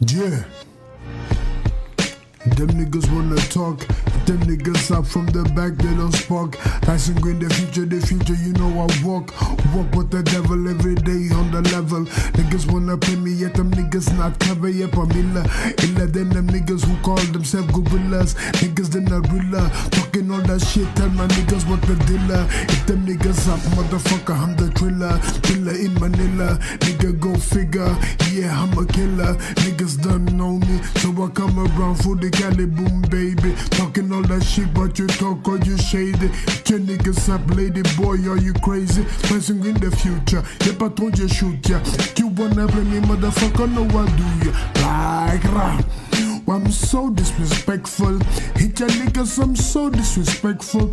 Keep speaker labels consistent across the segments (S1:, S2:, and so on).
S1: Yeah. Them niggas wanna talk. Them niggas up from the back, they don't spark. Tyson Green, the future, the future, you know I walk. Walk with the devil every day on the level. Niggas wanna play me, yet them niggas not clever, yet Pamela. Illa than them niggas who call themselves gorillas. Niggas they not realer. That shit, tell my niggas what the dealer. If them niggas up, motherfucker, I'm the thriller. Killer in Manila. Nigga go figure, yeah, I'm a killer. Niggas don't know me, so I come around for the Cali boom, baby. Talking all that shit, but you talk or you shady. Your niggas up, lady boy, are you crazy? Passing in the future, I told you shoot ya. You wanna play me, motherfucker, no, I do ya. Like rap. I'm so disrespectful. Hit your niggas, I'm so disrespectful.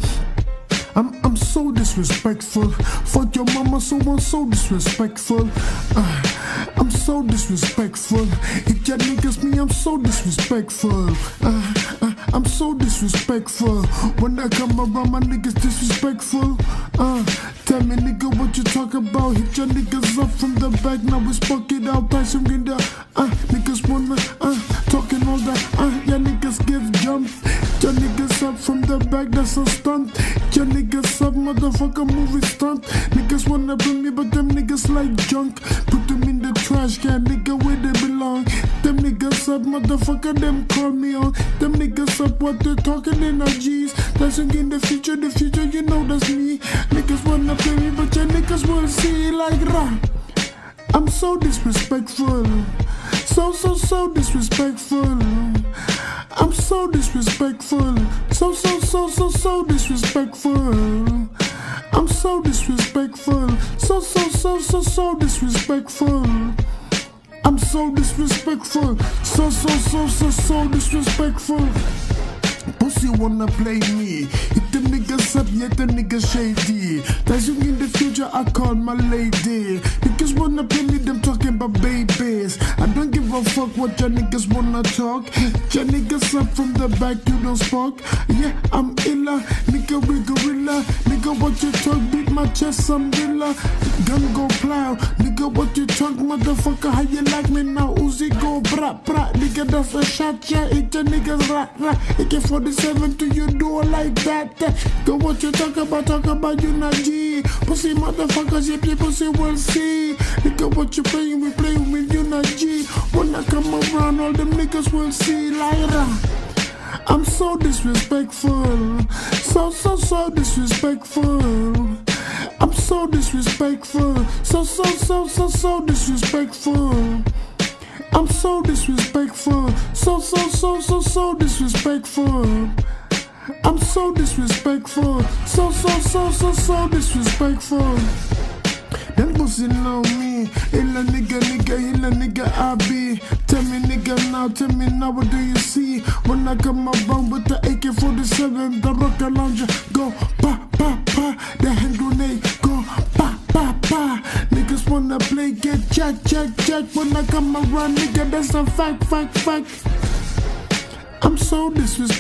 S1: I'm, I'm so disrespectful. Fuck your mama, so I'm so disrespectful. Uh, I'm so disrespectful. Hit your niggas, me, I'm so disrespectful. Uh, uh, I'm so disrespectful. When I come around, my niggas disrespectful. Uh, tell me, nigga, what you talk about? Hit your niggas up from the back, now we spoke it out. Tyson in the uh, niggas wanna uh, from the back, that's a stunt. Your niggas up, motherfucker, movie stunt. Niggas wanna bring me, but them niggas like junk. Put them in the trash can, nigga, where they belong. Them niggas up, motherfucker, them call me on. Them niggas up, what they talking in our G's. That's in the future, the future, you know that's me. Niggas wanna play me, but your niggas will see like rah. I'm so disrespectful. So, so, so disrespectful. I'm so disrespectful. Disrespectful. So, so, so, so, so disrespectful. I'm so disrespectful. So, so, so, so, so disrespectful. Pussy wanna play me. Hit the niggas up, yet the niggas shady. That's you in the future, I call my lady. Niggas wanna play me, them talking about babies. I don't give a fuck what your niggas wanna talk. Your niggas up from the back, you don't spark. Yeah, I'm illa. Nigga, we gorilla. Chest, I'm villa. Gun go plow. Nigga, what you talk, motherfucker, how you like me now? Uzi go bra bra. Nigga, that's a shot, yeah. Hit your niggas ra ra. AK 47 to your door like that. Go what you talk about, talk about you not. Pussy motherfuckers, yeah, people say we'll see. Nigga, what you playing, we playing with you not. When I come around, all them niggas will see like. I'm so disrespectful. So, so, so disrespectful. So disrespectful. So, so, so, so, so disrespectful. I'm so disrespectful. So, so, so, so, so disrespectful. I'm so disrespectful. So, so, so, so, so disrespectful. Them pussy know me. Illa nigga, nigga, illa nigga, I be. Tell me, nigga, now, tell me now, what do you see? When I come around with the AK 47, the rocket launcher go When I come around, nigga, that's a fact, fact, fact. I'm so disrespectful.